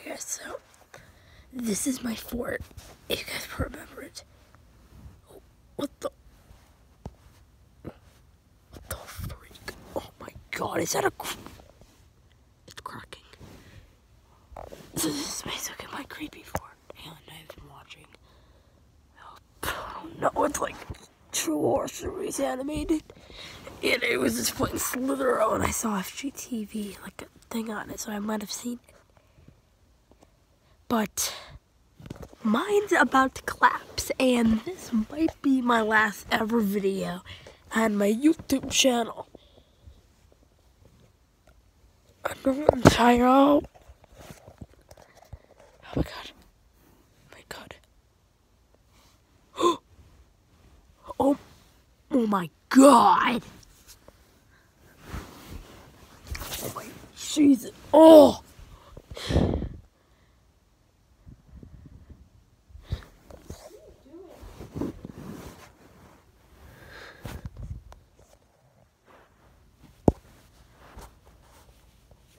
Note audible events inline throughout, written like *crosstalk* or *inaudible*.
Okay, so this is my fort. If you guys remember it. Oh, what the? What the freak? Oh my god, is that a? Cr- it's cracking. So this is basically my creepy fort, and I've been watching. Oh no, it's like True Horror Stories animated, and it was just playing Slither, and I saw FGTV like a thing on it, so I might have seen it but mine's about to collapse and this might be my last ever video on my YouTube channel. I know I'm tired. Oh my god. Oh my god. *gasps* Oh, oh my god. Oh my Jesus. Oh.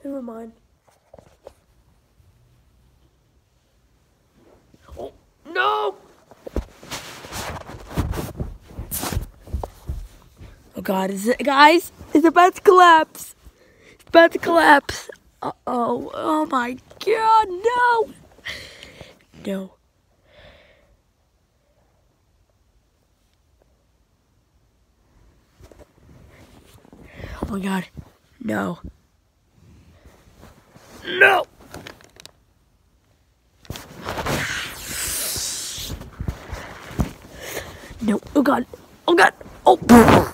Never mind. Oh, no! Oh god, is it, guys? It's about to collapse. It's about to collapse. Uh oh. Oh my god, no! No. Oh my god, no. No! No. Oh god. Oh god. Oh.